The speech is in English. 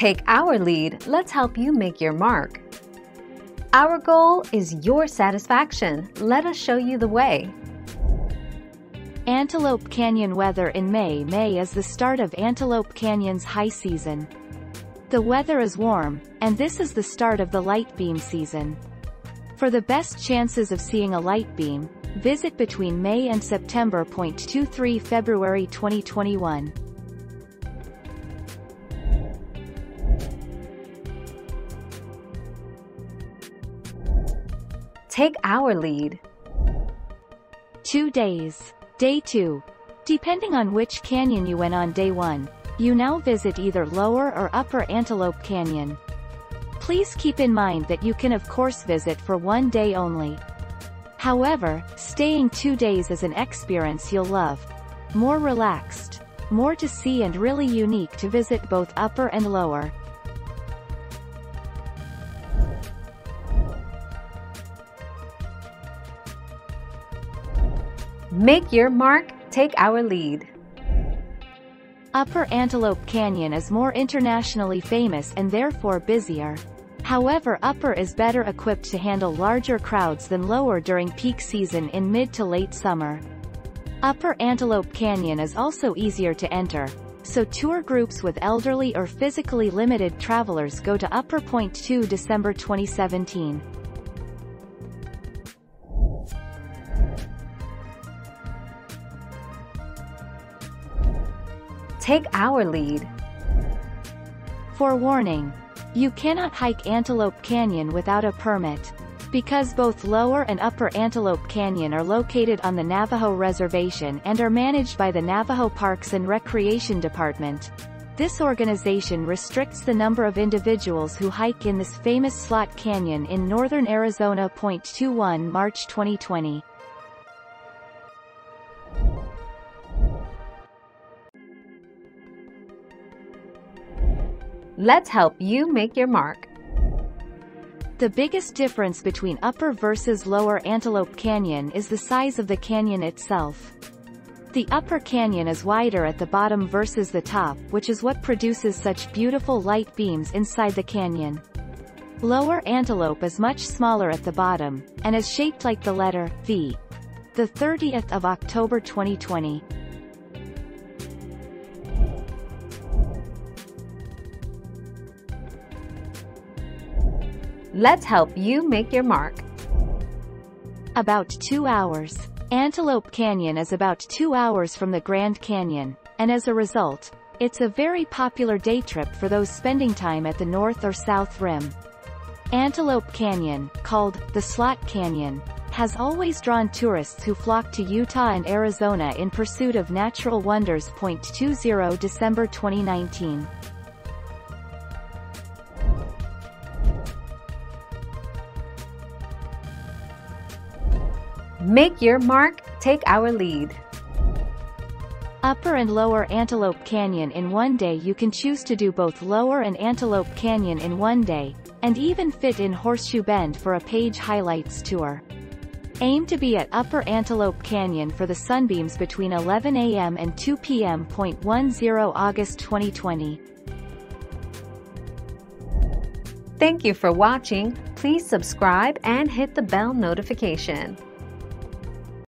Take our lead, let's help you make your mark. Our goal is your satisfaction. Let us show you the way. Antelope Canyon weather in May May is the start of Antelope Canyon's high season. The weather is warm, and this is the start of the light beam season. For the best chances of seeing a light beam, visit between May and September. 23 February 2021. Take our lead. Two days. Day 2. Depending on which canyon you went on day 1, you now visit either Lower or Upper Antelope Canyon. Please keep in mind that you can of course visit for one day only. However, staying two days is an experience you'll love. More relaxed. More to see and really unique to visit both Upper and Lower. Make your mark, take our lead. Upper Antelope Canyon is more internationally famous and therefore busier. However Upper is better equipped to handle larger crowds than Lower during peak season in mid to late summer. Upper Antelope Canyon is also easier to enter, so tour groups with elderly or physically limited travelers go to Upper Point 2 December 2017. Take our lead. Forewarning. You cannot hike Antelope Canyon without a permit. Because both Lower and Upper Antelope Canyon are located on the Navajo Reservation and are managed by the Navajo Parks and Recreation Department, this organization restricts the number of individuals who hike in this famous slot canyon in northern Arizona. 21 March 2020. Let's help you make your mark. The biggest difference between Upper versus Lower Antelope Canyon is the size of the canyon itself. The Upper Canyon is wider at the bottom versus the top, which is what produces such beautiful light beams inside the canyon. Lower Antelope is much smaller at the bottom, and is shaped like the letter V. The 30th of October 2020. Let's help you make your mark. About two hours. Antelope Canyon is about two hours from the Grand Canyon, and as a result, it's a very popular day trip for those spending time at the North or South Rim. Antelope Canyon, called the Slot Canyon, has always drawn tourists who flock to Utah and Arizona in pursuit of natural wonders. 20 December 2019. Make your mark, take our lead. Upper and Lower Antelope Canyon in one day You can choose to do both Lower and Antelope Canyon in one day, and even fit in Horseshoe Bend for a page highlights tour. Aim to be at Upper Antelope Canyon for the sunbeams between 11 a.m. and 2 p.m. 10 August 2020. Thank you for watching. Please subscribe and hit the bell notification.